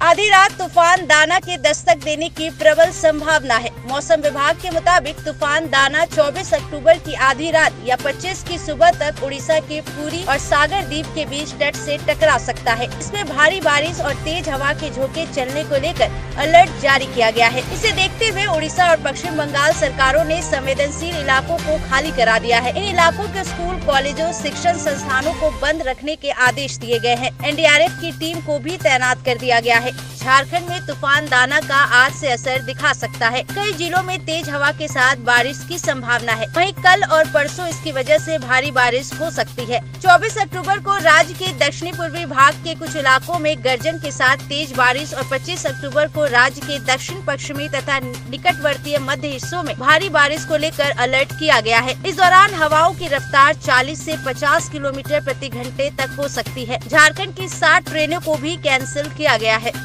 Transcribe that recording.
आधी रात तूफ़ान दाना के दस्तक देने की प्रबल संभावना है। मौसम विभाग के मुताबिक तूफ़ान दाना 24 अक्टूबर की आधी रात या 25 की सुबह तक उड़ीसा के पूरी और सागर द्वीप के बीच तट से टकरा सकता है। इसमें भारी बारिश और तेज हवा के झोंके चलने को लेकर अलर्ट जारी किया गया है। इसे देखते हुए उड़ीसा और पश्चिम बंगाल सरकारों ने संवेदनशील इलाकों को खाली करा दिया है। इन इलाकों के स्कूल, कॉलेजों, शिक्षण संस्थानों को बंद रखने के आदेश दिए गए हैं। एनडीआरएफ की टीम को भी तैनात कर दिया गया है। झारखंड में तूफ़ान दाना का आज से असर दिखा सकता है। कई जिलों में तेज हवा के साथ बारिश की संभावना है। वहीं कल और परसों इसकी वजह से भारी बारिश हो सकती है। 24 अक्टूबर को राज्य के दक्षिणी पूर्वी भाग के कुछ इलाकों में गर्जन के साथ तेज बारिश और 25 अक्टूबर को राज्य के दक्षिण पश्चिमी तथा निकटवर्तीय मध्य हिस्सों में भारी बारिश को लेकर अलर्ट किया गया है। इस दौरान हवाओं की रफ्तार 40 से 50 किलोमीटर प्रति घंटे तक हो सकती है। झारखंड की 60 ट्रेनों को भी कैंसिल किया गया है।